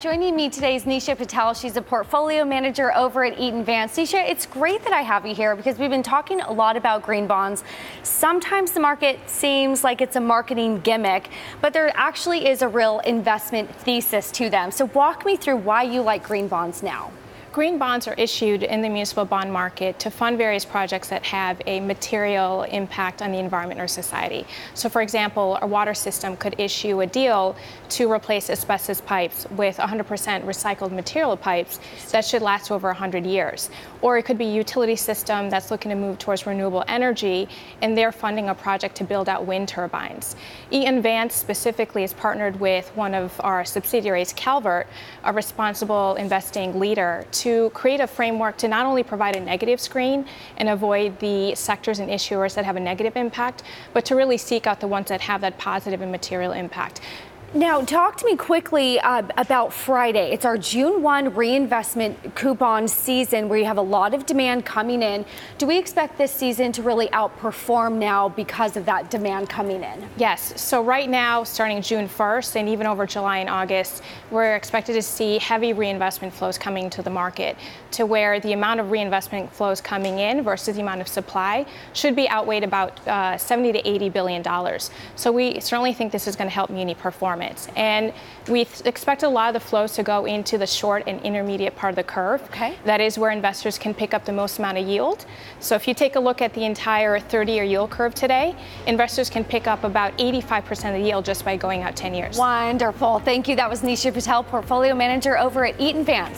Joining me today is Nisha Patel. She's a portfolio manager over at Eaton Vance. Nisha, it's great that I have you here because we've been talking a lot about green bonds. Sometimes the market seems like it's a marketing gimmick, but there actually is a real investment thesis to them. So walk me through why you like green bonds now. Green bonds are issued in the municipal bond market to fund various projects that have a material impact on the environment or society. So, for example, a water system could issue a deal to replace asbestos pipes with 100% recycled material pipes that should last over 100 years. Or it could be a utility system that's looking to move towards renewable energy and they're funding a project to build out wind turbines. Eaton Vance specifically is partnered with one of our subsidiaries, Calvert, a responsible investing leader to create a framework to not only provide a negative screen and avoid the sectors and issuers that have a negative impact, but to really seek out the ones that have that positive and material impact. Now, talk to me quickly uh, about Friday. It's our June 1 reinvestment coupon season where you have a lot of demand coming in. Do we expect this season to really outperform now because of that demand coming in? Yes. So, right now, starting June 1st and even over July and August, we're expected to see heavy reinvestment flows coming to the market to where the amount of reinvestment flows coming in versus the amount of supply should be outweighed about uh, 70 to 80 billion dollars. So, we certainly think this is going to help Muni perform performance. And we expect a lot of the flows to go into the short and intermediate part of the curve. Okay. That is where investors can pick up the most amount of yield. So if you take a look at the entire 30 year yield curve today, investors can pick up about 85% of the yield just by going out 10 years. Wonderful. Thank you. That was Nisha Patel, portfolio manager over at Eaton Vance.